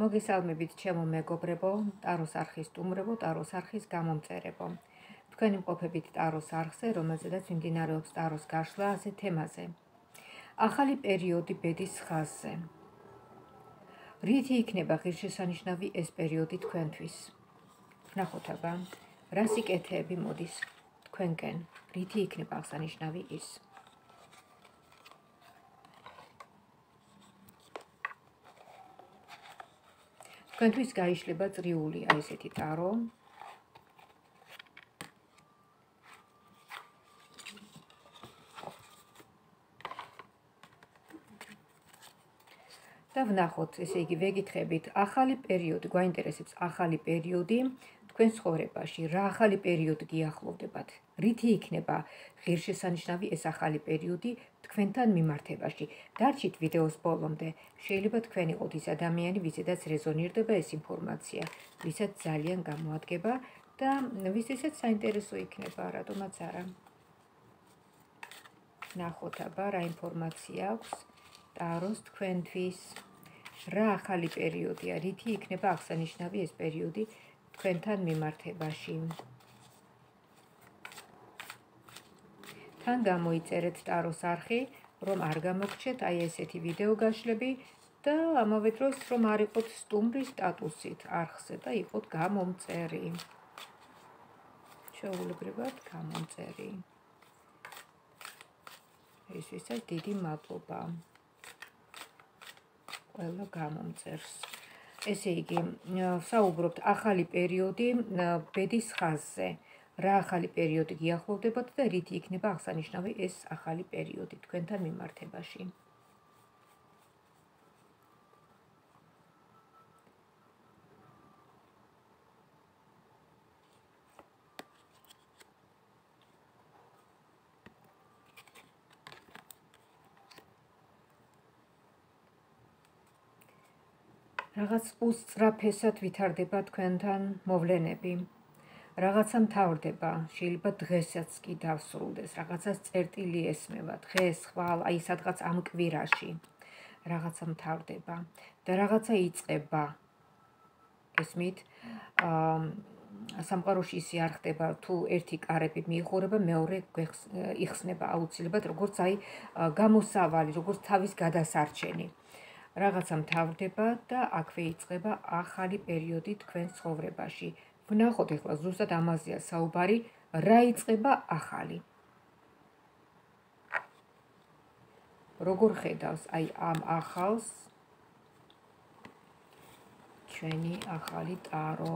მოგესალმებით ჩემო მეგობრებო, ტაროს არხის სტუმრებო, ტაროს არხის გამომწერებო. თქვენი მყოფებით ტაროს არხზე, რომელზედაც მიმდინარეობს ტაროს გაშლა ასე თემაზე. ახალი პერიოდი ბედის ხაზზე. რითი იქნება ღირსშესანიშნავი ეს პერიოდი თქვენთვის? ნახოთ აბა, რა სიკეთეები მოდის თქვენკენ? რითი იქნება აღსანიშნავი ის? თქვენთვის გაიშლება წრიული. აი ესეთი ტარო. და ვნახოთ ესე იგი ვეკითხებით ახალი პერიოდი გვაინტერესებს ახალი პერიოდი თქვენ ცხოვრებაში რა ახალი პერიოდი გიახლოვდებათ? რითი იქნება ღირსშესანიშნავი ეს ახალი პერიოდი თქვენთან მიმართებაში? დარჩით ვიდეოს ბოლომდე. შეიძლება თქვენ იყოთ ის ადამიანი, ვისაც რეზონირდება ეს ინფორმაცია, ვისაც ძალიან გამოადგება და ვისთვისაც საინტერესო იქნება, რატომაც არა. ნახოთ აბა რა ინფორმაცია აქვს ტაროს თქვენთვის. რა ახალი პერიოდია? რითი იქნება აღსანიშნავი ეს პერიოდი? თქვენთან მიმართებაში. თან გამოიწერეთ ტაროს არხი, რომ არ გამოგჩეთ აი ესეთი ვიდეო გაშლები და ამავე დროს რომ არ იყოთ სტუმრის სტატუსით არხზე და იყოთ გამომწერი. შეუულებრივად გამომწერი. ეს ისე დიდი მადლობა. ყველა გამომწერს. ესე იგი, საუბრობთ ახალი პერიოდი ბედის ხაზზე. რა ახალი პერიოდი გიახლოვდებათ და რითი იქნება აღსანიშნავი ეს ახალი პერიოდი თქვენთან მიმართებაში? რაღაც უსწრაფესად ვითარდება თქვენთან მოვლენები. რაღაცა მთავრდება, შეიძლება დღესაც კი დავსრულდეს, რაღაცას წერტილი ესმევა, დღეს, ხვალ, აი სადღაც ამ კვირაში. რაღაცა მთავრდება და რაღაცა იწება. ესმით, აა სამყაროში ისე არ ხდება, თუ ერთი კარები მიიღურება, მეორე იხსნება აუცილებლად, როგორც აი გამოსავალი, როგორც თავის გადასარჩენი. რაღაცა მთავრდება და აქვე იწყება ახალი პერიოდი თქვენ ცხოვრებაში. ვნახოთ ახლა ზუსტად ამაზეა საუბარი, რა იწყება ახალი. როგორ ხედავს აი ამ ახალს ჩვენი ახალი ტარო?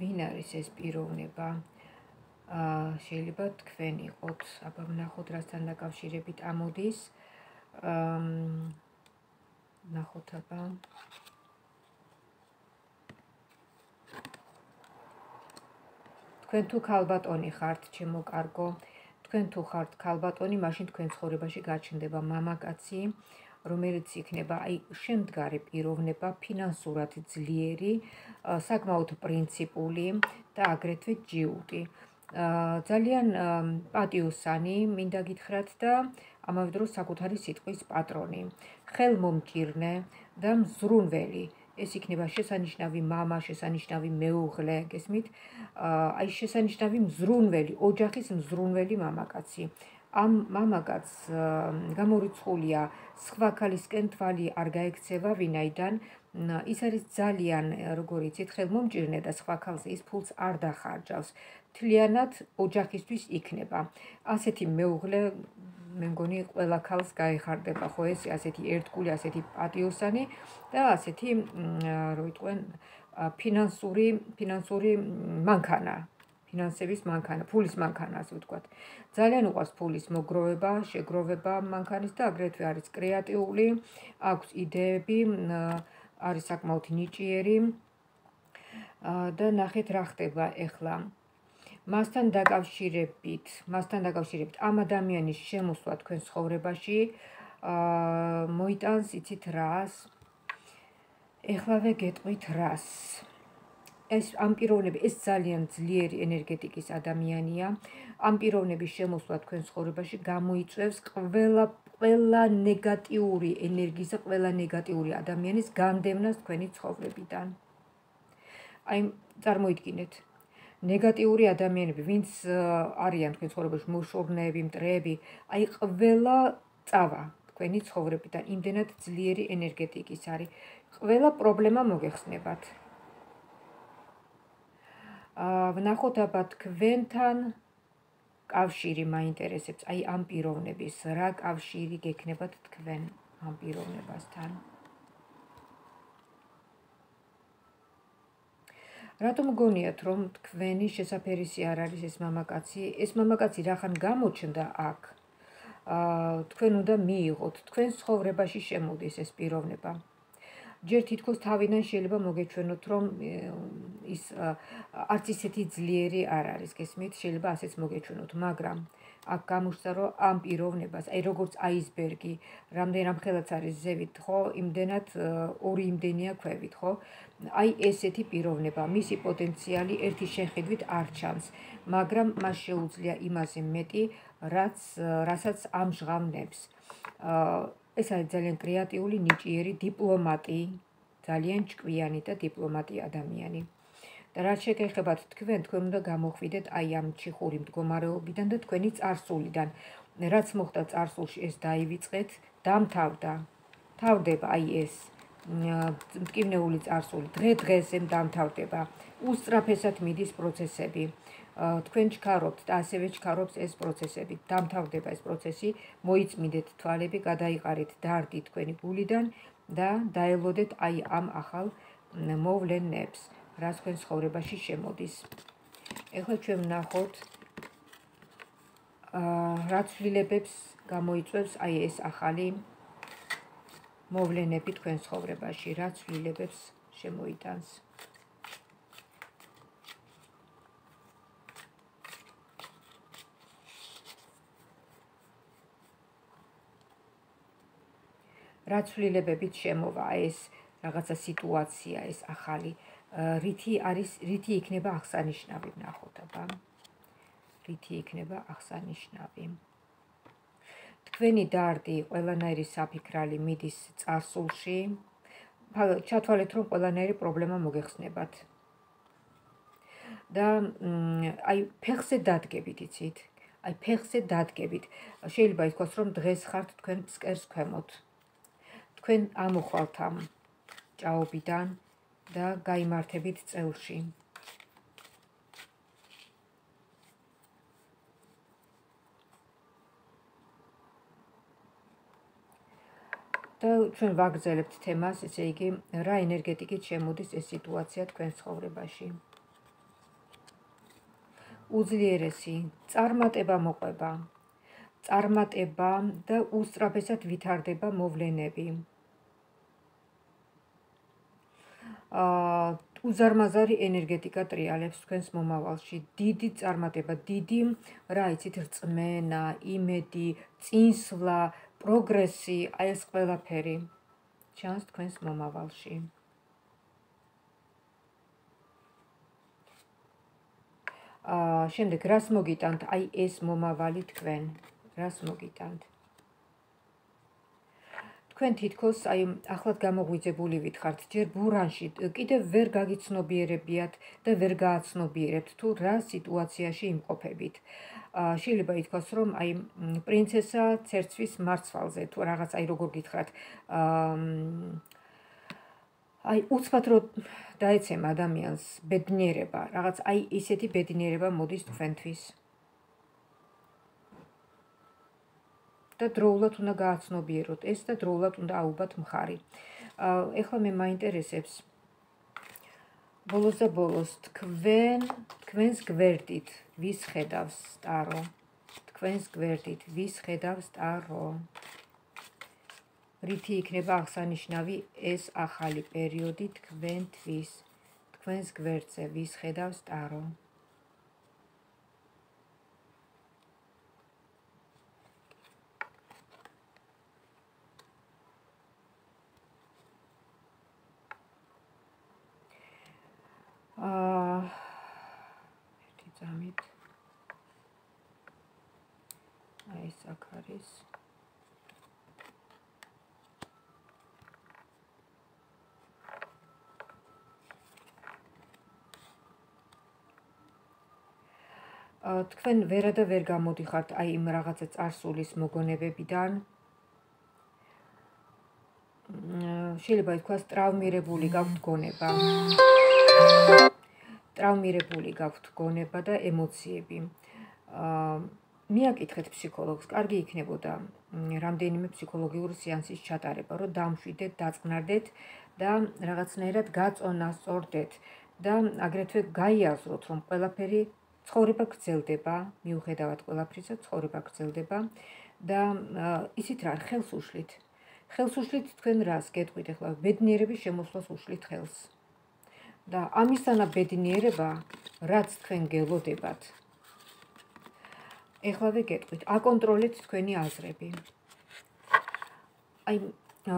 ვინ არის ეს პიროვნება? აა შეიძლება თქვენ იყოთ, აბა ნახოთ რასთან დაკავშირებით ამოდის. აა ნახოთ აბა. თქვენ თუ ქალბატონი ხართ, ჩემო კარგო, თქვენ თუ ხართ ქალბატონი, მაშინ თქვენ ცხოვრებაში გაჩნდება მამაკაცი, რომელიც იქნება აი შემდგარი პიროვნება, ფინანსურად ძლიერი, საკმაოდ პრინციპული და აგრეთვე ჯიუტი. ძალიან პატიოსანი მინდა გითხრათ და ამავე დროს საკუთარი სიტყვის პატრონი. ხელმომჭირნე და მზრუნველი. ეს იქნება შესანიშნავი мама, შესანიშნავი მეუღლე, გესმით? აი შესანიშნავი მზრუნველი, ოჯახის მზრუნველი მამაკაცი. ამ მამაკაც გამორიცხულია სხვა ქალისკენ თვალი არ გაექცევა ვინაიდან ის არის ძალიან როგორ იცით ხელმომჭირნე და სხვა ქალს ის ფულს არ დახარჯავს თლიანად ოჯახისთვის იქნება ასეთი მეუღლე მე მგონი ყველა ქალს გაიხარდება ხო ეს ასეთი ერთგული ასეთი პატიოსანი და ასეთი რო იტყვენ ფინანსური ფინანსური მანქანა ფინანსების მანქანა, ფულის მანქანა, ასე ვთქვათ. ძალიან უყვარს ფულის მოგროვება, შეგროვება მანქანის და აგრეთვე არის კრეატიული, აქვს იდეები, არის საკმაოდ ნიჭიერი. და ნახეთ რა ხდება ახლა. მასთან დაკავშირებით, მასთან დაკავშირებით ამ ადამიანის შემოსვლა თქვენ ცხოვრებაში აა მოიტანს იცით რას? ეხლავე გეტყვით რას? ეს ამ პიროვნები ეს ძალიან ძლიერი ენერგეტიკის ადამიანია. ამ პიროვნების შემოსვლა თქვენ ცხოვრებაში გამოიწევს ყველა ყველა ნეგატიური ენერგიის და ყველა ნეგატიური ადამიანის განდევნას თქვენი ცხოვრებიდან. აი, წარმოიდგინეთ, ნეგატიური ადამიანები, ვინც არიან თქვენ ცხოვრებაში, მოშორნეები, მტრეები, აი ყველა წავა თქვენი ცხოვრებიდან, იმდენად ძლიერი ენერგეტიკის არის. ყველა პრობლემა მოგეხსნებათ. აა, ვნახოთ აბა თქვენთან კავშირი მაინტერესებს, აი ამ პიროვნების რა კავშირი გექნებათ თქვენ ამ პიროვნებასთან? რატომ გონიათ რომ თქვენი შესაძერისი არ არის ეს მამაკაცი? ეს მამაკაცი რახან გამოჩნდა აქ? აა თქვენ უნდა მიიღოთ თქვენ ცხოვრებაში შემოდის ეს პიროვნება. ჯერ თითქოს თავიდან შეიძლება მოგეჩვენოთ რომ ის არც ისეთი ძლიერი არ არის გესმით შეიძლება ასეც მოგეჩვენოთ მაგრამ აქ გამოჩნდა რომ ამ პიროვნებას აი როგორც აისბერგი რამდენ რამხელაც არის ზევით ხო იმდენად ორი იმდენია ქვევით ხო? აი ესეთი პიროვნება მისი პოტენციალი ერთი შეხედვით არ ჩანს მაგრამ მას შეუძლია იმაზე მეტი რაც რასაც ამჟღავნებს. ეს არის ძალიან კრეატიული ნიჭიერი დიპლომატი ძალიან ჭკვიანი და დიპლომატი ადამიანი და რაც შეგეხებათ თქვენ თქვენ უნდა გამოხვიდეთ აი ამ ჩიხური მდგომარეობიდან და თქვენი წარსულიდან. რაც მოხდა წარსულში ეს დაივიწყეთ დამთავრდა. თავდება აი ეს მტკივნეული წარსული. დღე დღესე დამთავრდება. უსწრაფესად მიდის პროცესები. თქვენ ჩქარობთ და ასევე ჩქარობს ეს პროცესები. დამთავრდება ეს პროცესი მოიწმინდეთ თვალები გადაიყარით დარდი თქვენი გულიდან და დაელოდეთ აი ამ ახალ მოვლენებს რაც თქვენ ცხოვრებაში შემოდის. ეხლა ჩვენ ვნახოთ აა რა ცვლილებებს გამოიწვევს აი ეს ახალი მოვლენები თქვენ ცხოვრებაში, რა ცვლილებებს შემოიტანს. რა ცვლილებებით შემოვა ეს რაღაცა სიტუაცია, ეს ახალი რითი არის რითი იქნება აღსანიშნავი ნახოთ აბა რითი იქნება აღსანიშნავი. თქვენი დარდი ყველანაირი საფიქრალი მიდის წარსულში. ჩათვალეთ რომ ყველანაირი პრობლემა მოგეხსნებათ. და აი ფეხზე დადგებით იცით? აი ფეხზე დადგებით. შეიძლება ითქვას რომ დღეს ხართ თქვენ ფსკერს ქვემოთ. თქვენ ამოხვალთ ამ ჭაობიდან და გამართებით წელში. და ჩვენ ვაგრძელებთ თემას, ესე იგი, რა ენერგეტიკით შემოდის ეს სიტუაცია თქვენ ცხოვრებაში. უძლიერესი წარმატება მოყვება. წარმატება და უსწრაფესად ვითარდება მოვლენები. აა უზარმაზარი ენერგეტიკა ტრიალებს თქვენს მომავალში. დიდი წარმატება, დიდი, რა იცით, რწმენა, იმედი, წინსვლა, პროგრესი, აი ეს ყველაფერი ჩანს თქვენს მომავალში. აა შემდეგ რას მოგიტანთ აი ეს მომავალი თქვენ? რას მოგიტანთ? თქვენ თითქოს აი ახლად გამოღვიძებული ვითხართ ჯერ ბურანში კიდე ვერ გაგიცნობიერებიათ და ვერ გააცნობიერებთ თუ რა სიტუაციაში იმყოფებით. შეიძლება ითქვას რომ აი პრინცესა ცერცვის მარცვალზე თუ რაღაც აი როგორ გითხრათ აი უცბად რო დაეცემ ადამიანს ბედნიერება რაღაც აი ისეთი ბედნიერება მოდის თქვენთვის და დროულად უნდა გააცნობიეროთ ეს და დროულად უნდა აუბათ მხარი. ეხლა მე მაინტერესებს ბოლოს და ბოლოს თქვენ თქვენს გვერდით ვის ხედავს სტარო? თქვენს გვერდით ვის ხედავს სტარო? რითი იქნება აღსანიშნავი ეს ახალი პერიოდი თქვენთვის? თქვენს გვერდზე ვის ხედავს სტარო? აა ერთი წამით აი ეს აქ არის თქვენ ვერა და ვერ გამოდიხართ აი იმ რაღაცა წარსულის მოგონებებიდან. შეიძლება ითქვას ტრავმირებული გაქვთ გონება. ტრავმირებული გაქვთ გონება და ემოციები. აა მიაკითხეთ ფსიქოლოგს, კარგი იქნებოდა რამდენიმე ფსიქოლოგიური სეანსის ჩატარება, რომ დამშვიდეთ, დაწყნარდეთ და რაღაცნაირად გაწონასწორდეთ და აგრეთვე გაიაზროთ, რომ ყველაფერი ცხოვრება გრძელდება, მიუხედავად ყველაფრისა, ცხოვრება გრძელდება და ისიც რა ხელს უშლით. ხელს უშლით თქვენ რას გეტყვით ახლა? ბედნიერების შემოსვლას უშლით ხელს. და ამისთანა ბედნიერება, რაც თქვენ გელოდებათ, ეხლავე გეტყვით, აკონტროლეთ თქვენი აზრები. აი,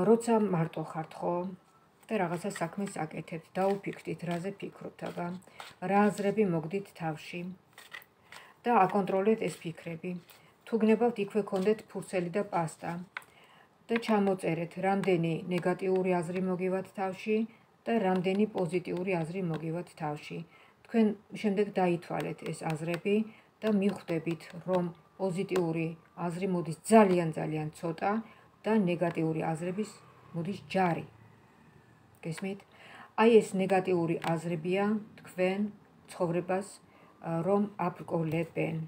როცა მარტო ხართ ხო და რაღაცა საქმეს აკეთებთ, დაუფიქრდით, რაზე ფიქრობთ, აბა, რა აზრები მოგდით თავში და აკონტროლეთ ეს ფიქრები. თუ გნებავთ იქვე კონდეთ ფურცელი და პასტა და ჩამოწერეთ, რამდენი ნეგატიური აზრი მოგივათ თავში და რამდენი პოზიტიური აზრი მოგივათ თავში. თქვენ შემდეგ დაითვალეთ ეს აზრები და მიხვდებით, რომ პოზიტიური აზრი მოდის ძალიან ძალიან ცოტა და ნეგატიური აზრების მოდის ჯარი. გესმით? აი ეს ნეგატიური აზრებია თქვენ ცხოვრებას რომ აპკოლებენ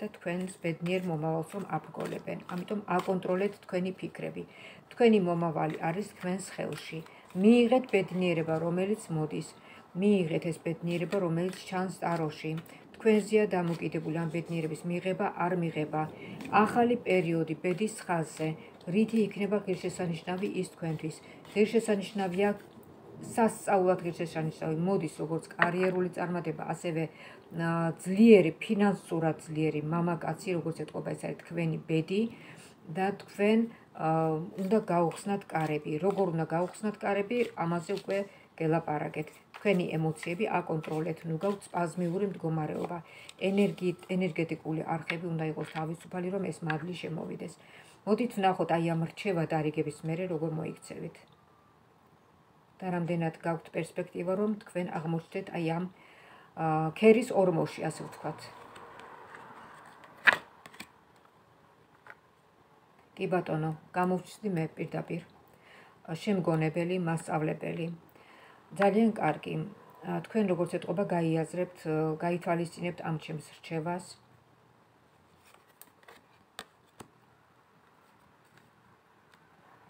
და თქვენს ბედნიერ მომავალს რომ აპკოლებენ. ამიტომ აკონტროლეთ თქვენი ფიქრები. თქვენი მომავალი არის თქვენს ხელში. მიიღეთ ბედნიერება, რომელიც მოდის. მიიღეთ ეს ბედნიერება, რომელიც ჩანს ტაროში. თქვენზეა დამოკიდებული ამ ბედნიერების მიღება არ მიღება. ახალი პერიოდი ბედის ხაზზე, რითი იქნება ღირსშესანიშნავი ის თქვენთვის. ღირსშესანიშნავია სასწაულად ღირსშესანიშნავი მოდის როგორც კარიერული წარმატება, ასევე ძლიერი ფინანსურად ძლიერი მამაკაცი, როგორც ეთყობა ეს არის თქვენი ბედი და თქვენ უნდა გაუხსნათ კარები. როგორ უნდა გაუხსნათ კარები? ამაზე უკვე გელაპარაკეთ. თქვენი ემოციები აკონტროლეთ, ნუ გაქვთ სპაზმიური მდგომარეობა. ენერგიით, ენერგეტიკული არხები უნდა იყოს თავისუფალი, რომ ეს მადლი შემოვიდეს. მოდით ვნახოთ აი ამ რჩევა დარიგების მერე როგორ მოიქცევით. და რამდენად გაქვთ პერსპექტივა, რომ თქვენ აღმოჩნდეთ აი ამ ქერის ორმოში, ასე ვთქვათ. კი ბატონო, გამოვჩდი მე პირდაპირ შემგონებელი, მასწავლებელი. ძალიან კარგი. თქვენ როგორც ეთყობა გაიაზრებთ, გაითვალისწინებთ ამ ჩემს რჩევას.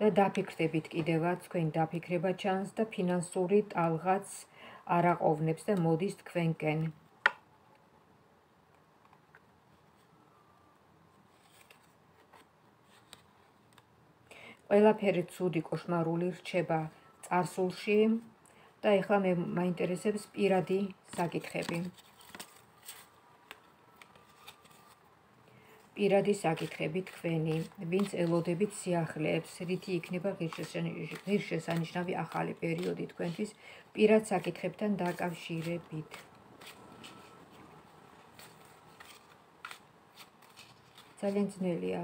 დაფიქრდებით კიდევაც, თქვენ დაფიქრება ჩანს და ფინანსური ტალღაც არ აყოვნებს და მოდის თქვენკენ. ყველაფერი ცუდი кошмарული რჩება წარსულში და ეხლა მე მაინტერესებს პირადი საკითხები. პირადი საკითხები თქვენი, ვინც ელოდებით სიახლეებს, რითი იქნება ღირსშესანიშნავი ახალი პერიოდი თქვენთვის პირად საკითხებთან დაკავშირებით. ძალიან ძნელია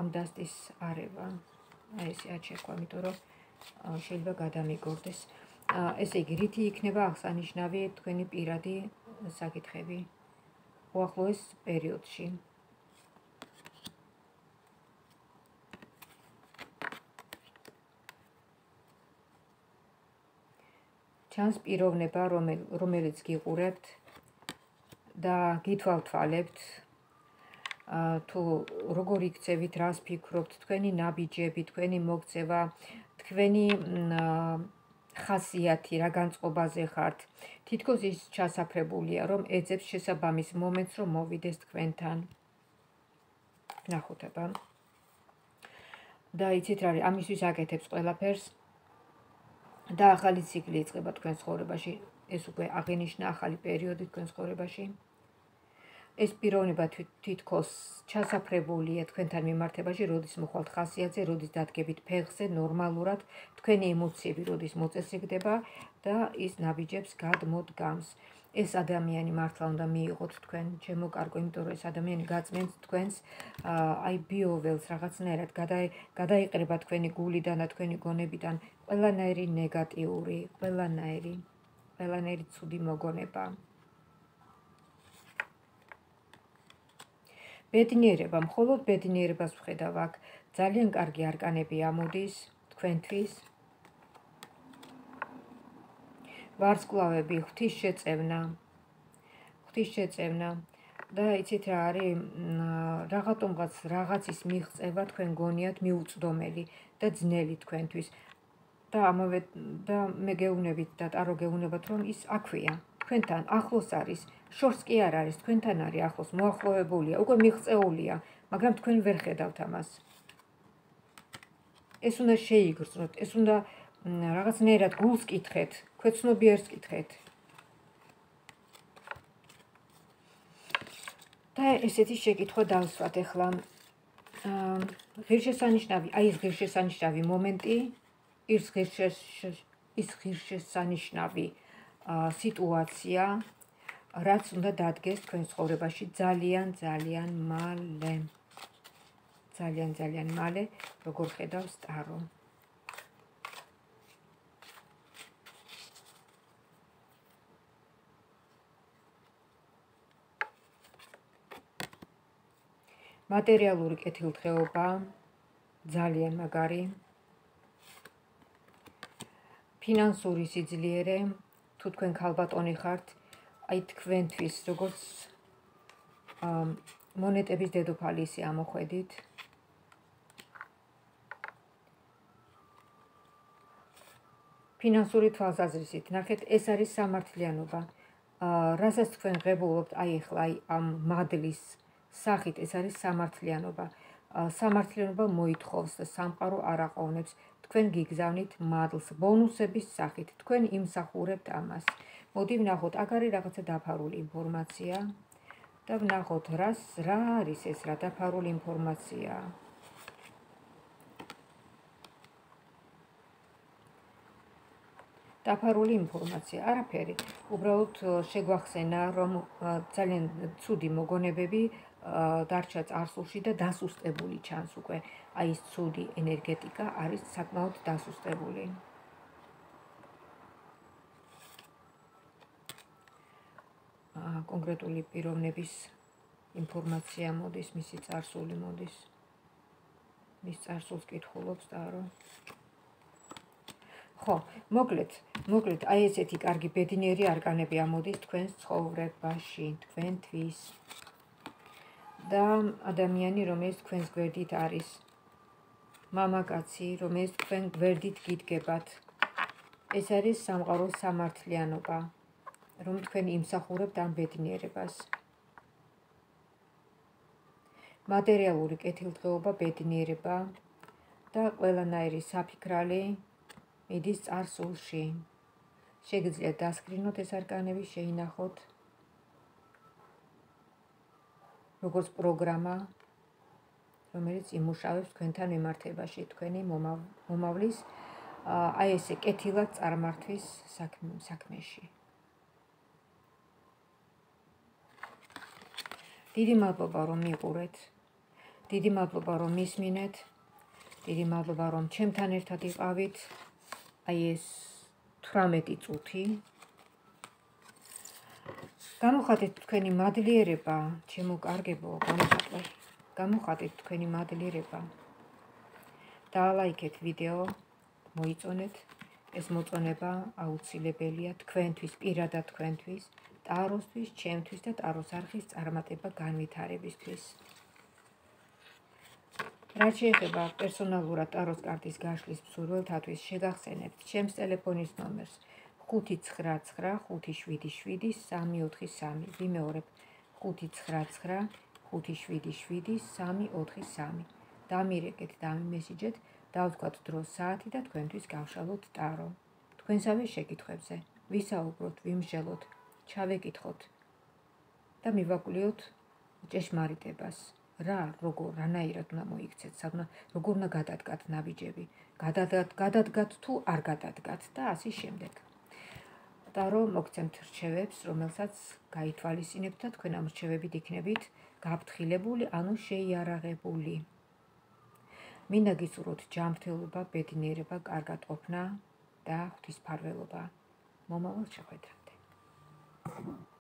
ამ დასტის არევა. აი ესე აჩერქვა, იმიტომ რომ შეიძლება გადამიგორდეს. ესე იგი, რითი იქნება აღსანიშნავი თქვენი პირადი საკითხები უახლოეს პერიოდში? ჩანს პიროვნება, რომელიც გიყურებთ და გითვალთვალებთ. თუ როგორ იქცევით, რას ფიქრობთ, თქვენი ნაბიჯები, თქვენი მოქცევა, თქვენი ხასიათი რა განწყობაზე ხართ. თითქოს ის ჩასაფრებულია რომ ეძებს შესაბამის მომენტს რომ მოვიდეს თქვენთან. ნახოთება და იცით რა არის? ამისთვის აკეთებს ყველაფერს და ახალი ციკლი იწყება თქვენ ცხოვრებაში ეს უკვე აღინიშნა ახალი პერიოდი თქვენ ცხოვრებაში ეს პიროვნება თითქოს ჩასაფრებულია თქვენთან მიმართებაში, როდის მოხვალთ ხასიათზე, როდის დადგებით ფეხზე ნორმალურად, თქვენი ემოციები როდის მოწესრიგდება და ის ნაბიჯებს გადმოდგამს. ეს ადამიანი მართლა უნდა მიიღოთ თქვენ ჩემო კარგო, იმიტომ რომ ეს ადამიანი გაწმენთ თქვენს აი ბიოველს რაღაცნაირად გადაიყრება თქვენი გულიდან და თქვენი გონებიდან ყველანაირი ნეგატიური, ყველანაირი, ყველანაირი ცუდი მოგონება. ბედნიერება, მხოლოდ ბედნიერებას ვხედავ აქ. ძალიან კარგი არკანები ამოდის თქვენთვის. ვარსკვლავები, ღვთის შეწევნა. ღვთის შეწევნა. და იცით რა არის, რაღაცომღაც რაღაცის მიღწევა თქვენ გონიათ მიუწდომელი და ძნელი თქვენთვის. და ამავე და მე გეუბნებით და ტარო გეუბნებათ რომ ის აქვეა. თქვენთან ახლოს არის, შორს კი არ არის, თქვენთან არის ახლოს, მოახლოებულია, უკვე მიღწეულია, მაგრამ თქვენ ვერ ხედავთ ამას. ეს უნდა შეიგრძნოთ, ეს უნდა რაღაცნაირად გულს კითხეთ, ქვეცნობიერს კითხეთ. და ესეთი შეკითხვა დავსვათ ახლა. აა ღირსშესანიშნავი, აი ეს ღირსშესანიშნავი მომენტი, ის ღირსშეს ის ღირსშესანიშნავი აა სიტუაცია, რაც უნდა დადგეს თქვენ ცხოვრებაში ძალიან ძალიან მალე. ძალიან ძალიან მალე, როგორ ხედავს ტარო. მატერიალური კეთილდღეობა ძალიან მაგარი. ფინანსური სიძლიერე, თუ თქვენ ქალბატონი ხართ, აი თქვენთვის როგორც მონეტების დედოფალი ისე ამოხედით. ფინანსური თვალსაზრისით, ნახეთ, ეს არის სამართლიანობა. აა, რასაც თქვენ ღებულობთ, აი ახლა აი ამ მადლის სახით, ეს არის სამართლიანობა. სამართლიანობა მოითხოვს და სამყარო არ აყოვნებს. თქვენ გიგზავნით მადლს ბონუსების სახით. თქვენ იმსახურებთ ამას. მოდი ვნახოთ, აქ არის რაღაცა დაფარული ინფორმაცია და ვნახოთ, რას რა არის ეს რა დაფარული ინფორმაცია. დაფარული ინფორმაცია, არაფერი. უბრალოდ შეგვახსენა, რომ ძალიან ცუდი მოგონებები დარჩა წარსულში და დასუსტებული ჩანს უკვე. აი ეს ცუდი ენერგეტიკა არის საკმაოდ დასუსტებული. კონკრეტული პიროვნების ინფორმაცია მოდის, მისი წარსული მოდის. მის წარსულს კითხულობს და რა. ხო, მოკლედ, მოკლედ, აი ესეთი კარგი ბედნიერი არკანები ამოდის თქვენს ცხოვრებაში, თქვენთვის. და ადამიანი, რომელიც თქვენს გვერდით არის, მამაკაცი, რომელიც თქვენ გვერდით გიდგებათ. ეს არის სამყაროს სამართლიანობა. რომ თქვენ იმსახურებთ ამ ბედნიერებას. მატერიალური კეთილდღეობა, ბედნიერება და ყველანაირი საფიქრალი მიდის წარსულში. შეგიძლიათ დასკრინოთ ეს არკანები, შეინახოთ. როგორც პროგრამა, რომელიც იმუშავებს თქვენთან მიმართებაში, თქვენი მომავლის აი ესე კეთილად წარმართვის საქმეში. დიდი მადლობა რომ მიყურეთ. დიდი მადლობა რომ მისმინეთ. დიდი მადლობა რომ ჩემთან ერთად იყავით. აი ეს 18 წუთი. გამოხატეთ თქვენი მადლიერება, ჩემო კარგებო, გამოხატეთ. გამოხატეთ თქვენი მადლიერება. დაალაიქეთ ვიდეო, მოიწონეთ. ეს მოწონება აუცილებელია თქვენთვის, პირადად თქვენთვის. ტაროსთვის, ჩემთვის და ტაროს არხის წარმატება განვითარებისთვის. რაც შეეხება პერსონალურად ტაროს კარტის გაშლის მსურველთათვის, შეგახსენებთ ჩემს ტელეფონის ნომერს 599577343. ვიმეორებ 599577343. დამირეკეთ, დამიმესიჯეთ, დავთქვათ დრო, საათი და თქვენთვის გავშალოთ ტარო. თქვენსავე შეკითხვებზე ვისაუბროთ, ვიმსჯელოთ ჩავეკითხოთ და მივაკვლიოთ ჭეშმარიტებას. რა, როგორ, რანაირად უნდა მოიქცეთ, საგნა, როგორ უნდა გადადგათ ნაბიჯები, გადადგათ, გადადგათ თუ არ გადადგათ და ასე შემდეგ. და რომ მოგცემთ რჩევებს, რომელსაც გაითვალისწინებთ და თქვენ ამ რჩევებით იქნებით გაფრთხილებული, ანუ შეიარაღებული. მინდა გისურვოთ ჯანმრთელობა, ბედნიერება, კარგად ყოფნა და ღვთისმფარველობა. მომავალ შეხვედრამდე.